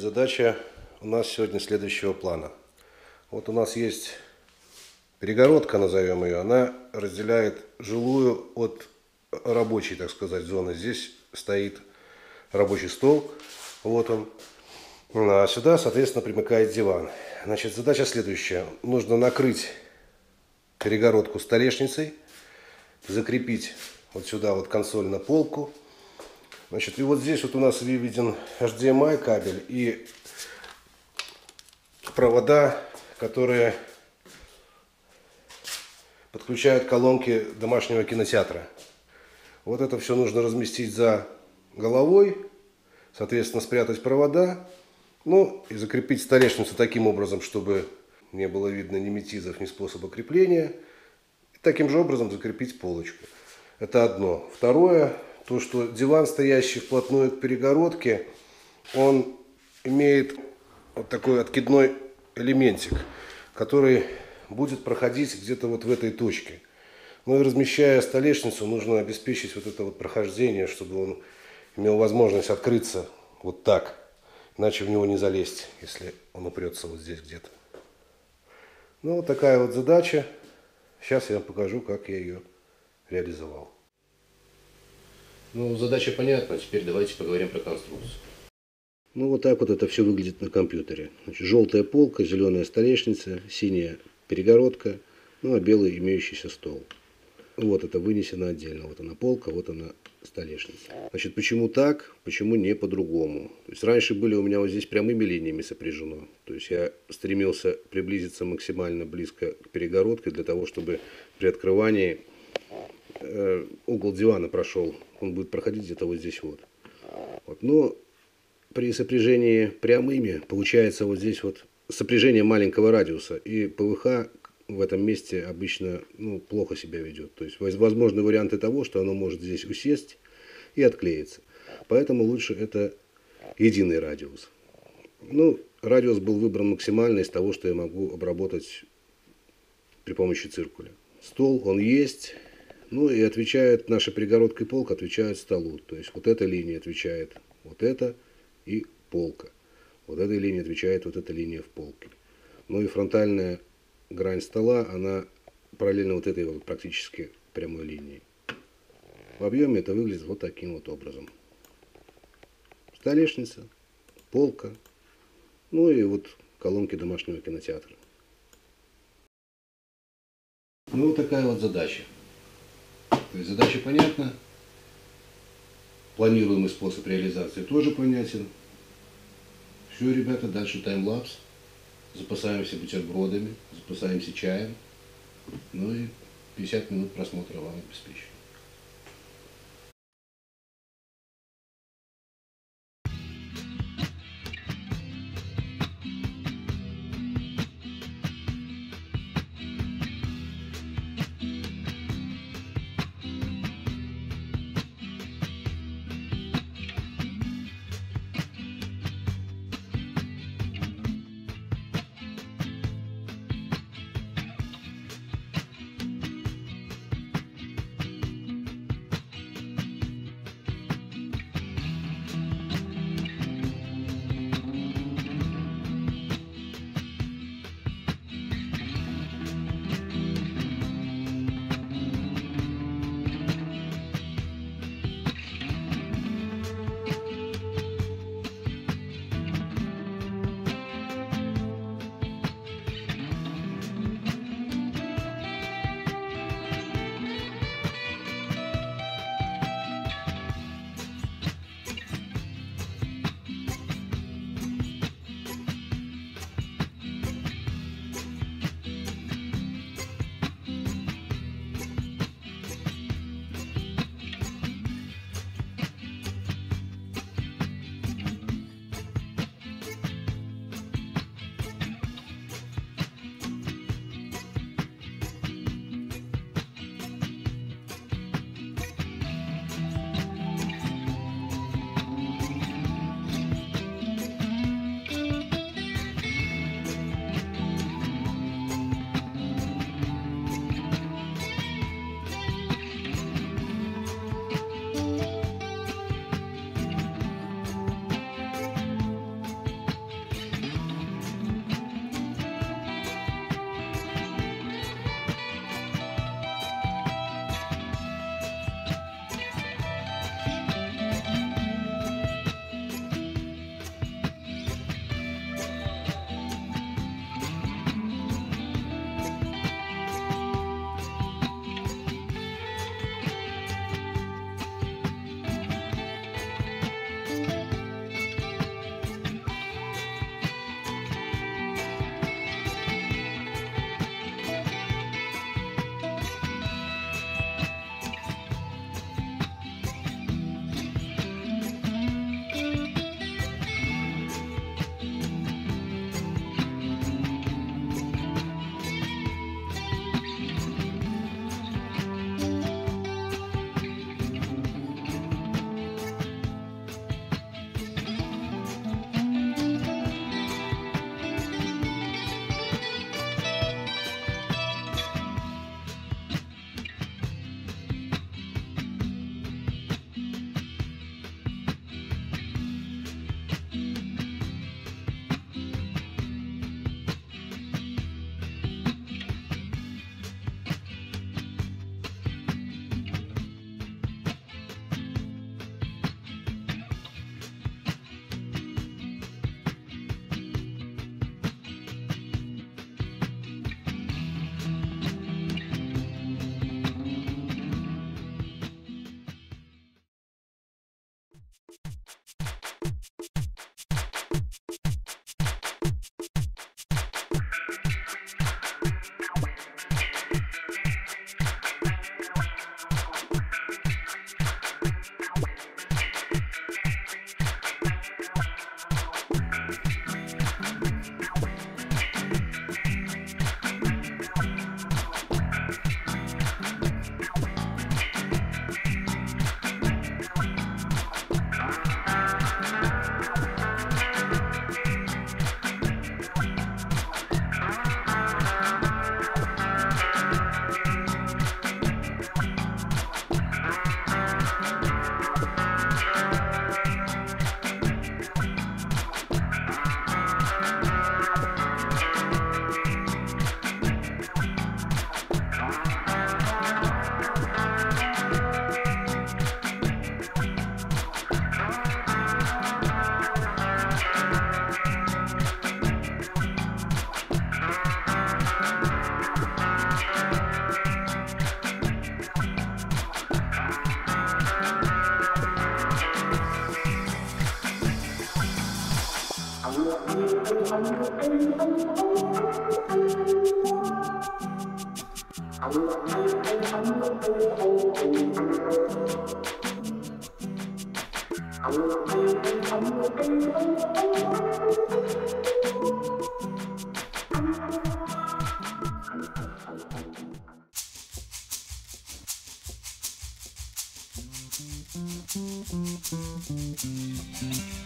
Задача у нас сегодня следующего плана. Вот у нас есть перегородка, назовем ее, она разделяет жилую от рабочей, так сказать, зоны. Здесь стоит рабочий стол, вот он. А сюда, соответственно, примыкает диван. Значит, задача следующая. Нужно накрыть перегородку столешницей, закрепить вот сюда вот консоль на полку. Значит, и вот здесь вот у нас выведен HDMI кабель и провода, которые подключают колонки домашнего кинотеатра. Вот это все нужно разместить за головой, соответственно, спрятать провода, ну и закрепить столешницу таким образом, чтобы не было видно ни метизов, ни способа крепления. И таким же образом закрепить полочку. Это одно. Второе, то что диван, стоящий вплотную к перегородке, он имеет вот такой откидной элементик, который будет проходить где-то вот в этой точке. Ну и размещая столешницу, нужно обеспечить вот это вот прохождение, чтобы он имел возможность открыться вот так. Иначе в него не залезть, если он упрется вот здесь где-то. Ну, вот такая вот задача. Сейчас я вам покажу, как я ее реализовал. Ну, задача понятна. Теперь давайте поговорим про конструкцию. Ну, вот так вот это все выглядит на компьютере. Значит, желтая полка, зеленая столешница, синяя перегородка, ну, а белый имеющийся стол. Вот это вынесено отдельно. Вот она полка, вот она столешница. Значит, почему так, почему не по-другому? То есть раньше были у меня вот здесь прямыми линиями сопряжено. То есть я стремился приблизиться максимально близко к перегородке для того, чтобы при открывании э, угол дивана прошел. Он будет проходить где-то вот здесь вот. вот. Но при сопряжении прямыми получается вот здесь вот сопряжение маленького радиуса. И ПВХ в этом месте обычно ну, плохо себя ведет. То есть возможны варианты того, что оно может здесь усесть и отклеиться. Поэтому лучше это единый радиус. Ну, радиус был выбран максимально из того, что я могу обработать при помощи циркуля. Стол, он есть, ну и отвечает, наша перегородка и полка отвечают столу. То есть вот эта линия отвечает вот это и полка. Вот этой линии отвечает вот эта линия в полке. Ну и фронтальная грань стола, она параллельно вот этой вот практически прямой линии. В объеме это выглядит вот таким вот образом. Столешница, полка, ну и вот колонки домашнего кинотеатра. Ну вот такая вот задача. То есть задача понятна. Планируемый способ реализации тоже понятен. Все, ребята, дальше таймлапс запасаемся бутербродами, запасаемся чаем. Ну и 50 минут просмотра вам обеспечим. you Mm-hmm.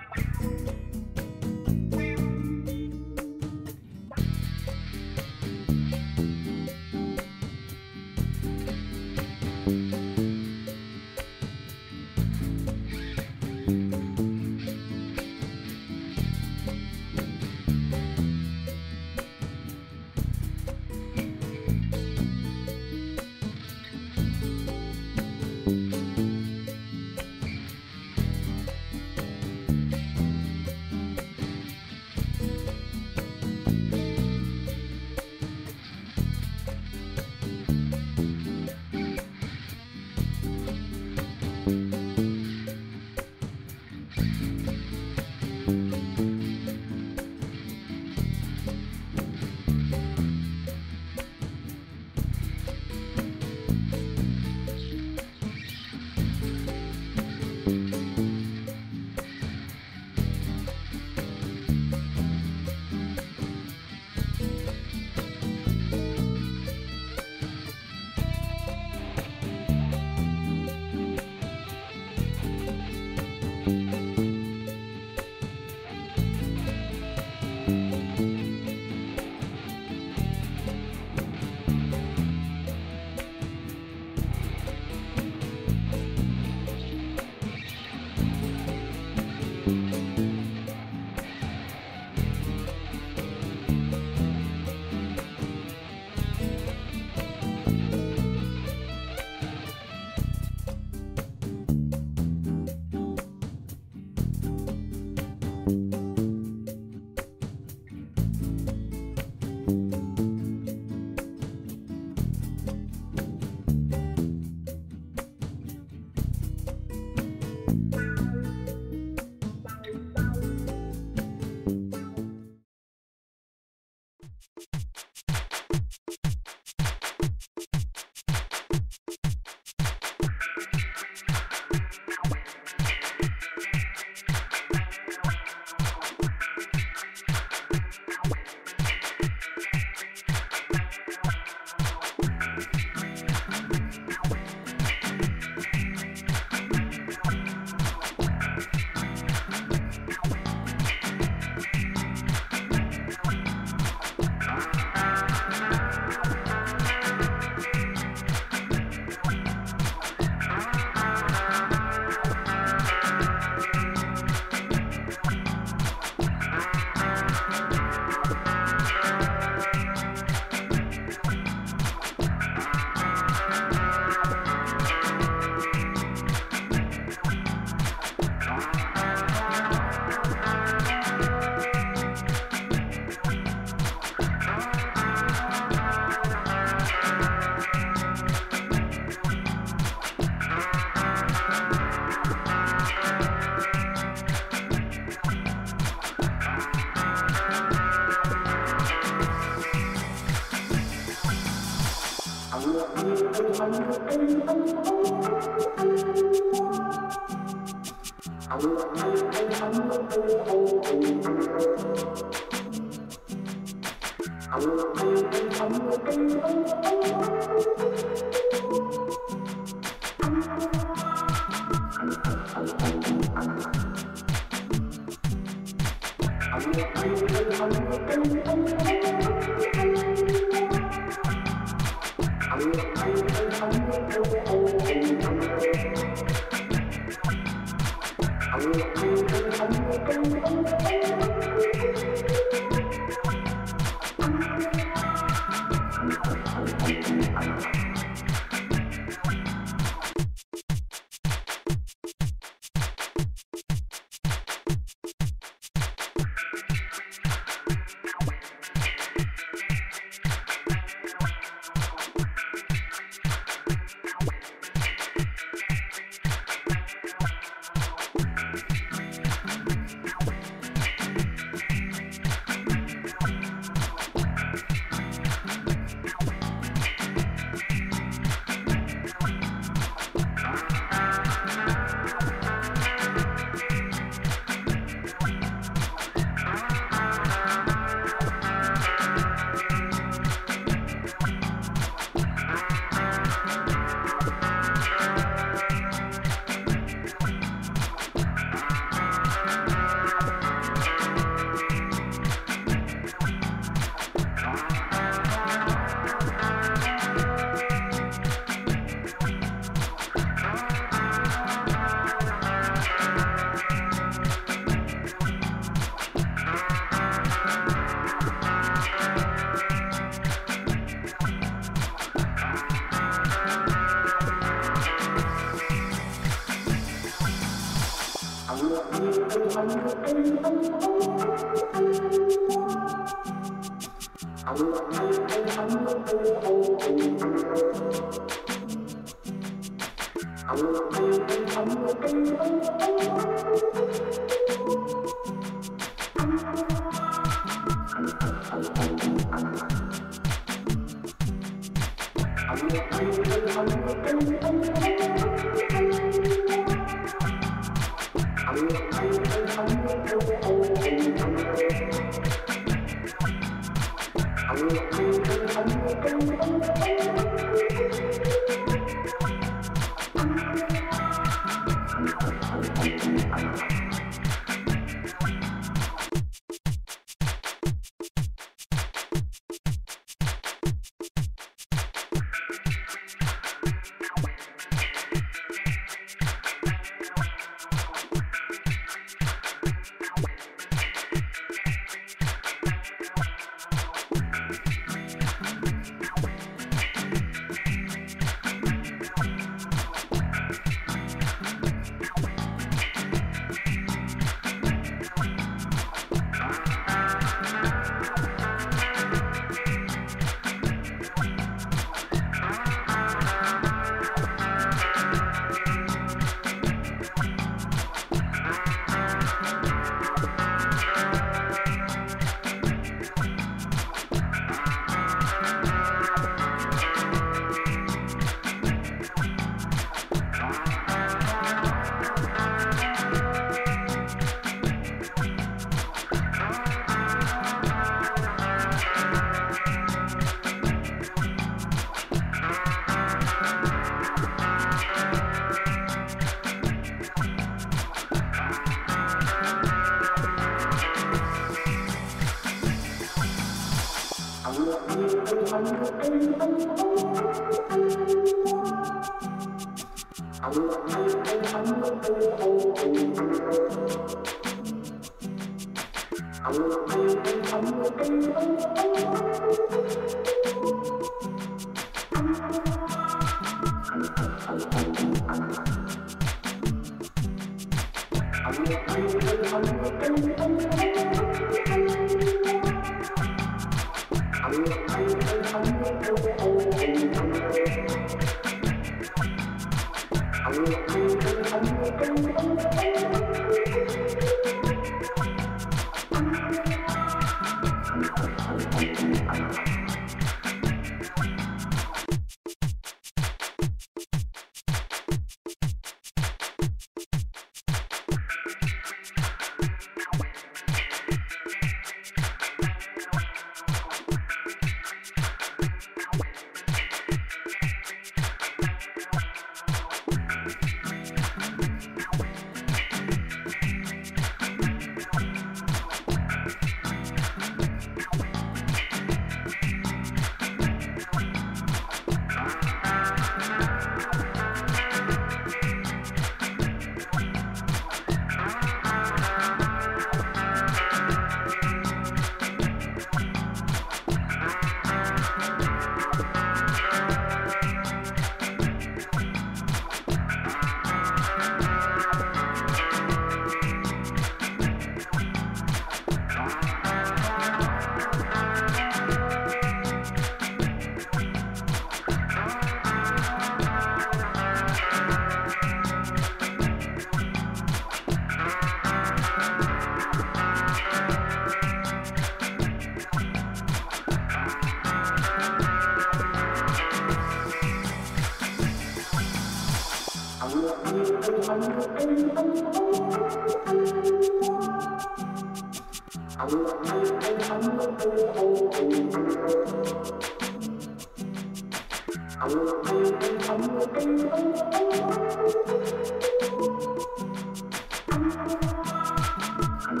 Ну,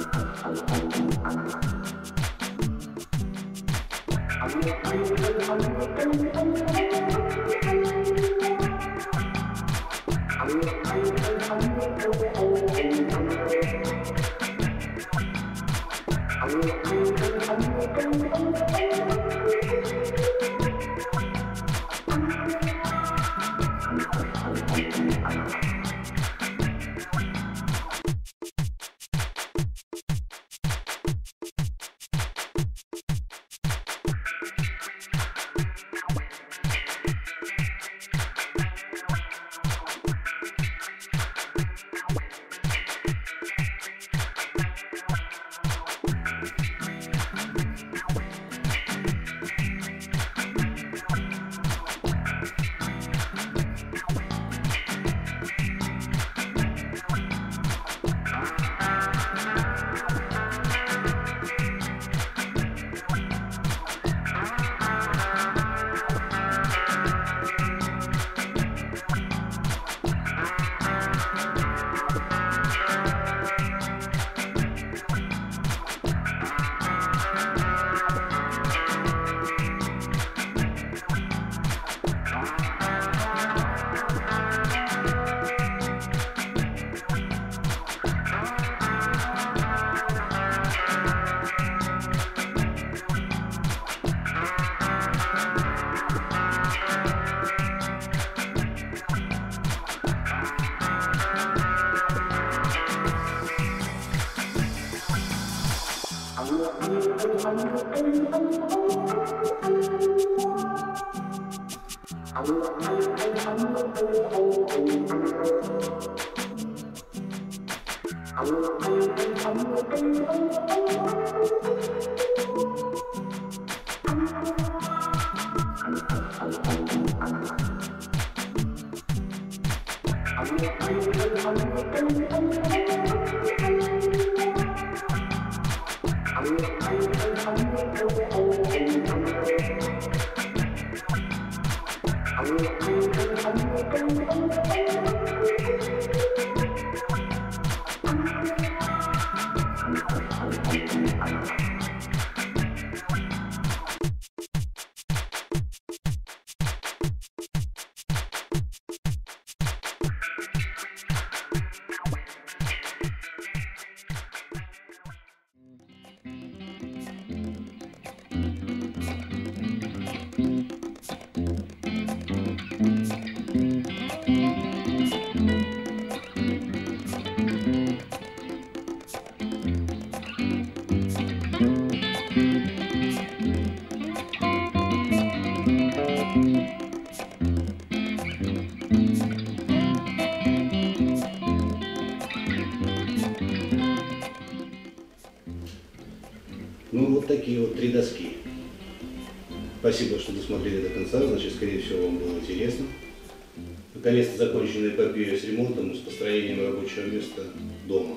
Наконец-то закончена эпопея с ремонтом и с построением рабочего места дома.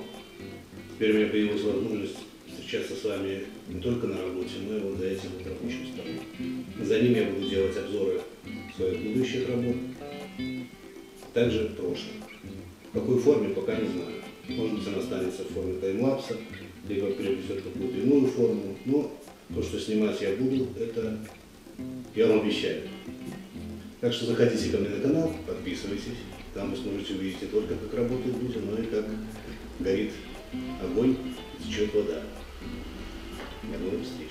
Теперь у меня появилась возможность встречаться с вами не только на работе, но и вот за этим вот рабочим столом. За ним я буду делать обзоры своих будущих работ, также прошлых. В какой форме, пока не знаю. Может быть, она останется в форме таймлапса, либо приобретет какую-то иную форму. Но то, что снимать я буду, это я вам обещаю. Так что заходите ко мне на канал, подписывайтесь. Там вы сможете увидеть не только, как работают люди, но и как горит огонь, течет вода. Новых встреч.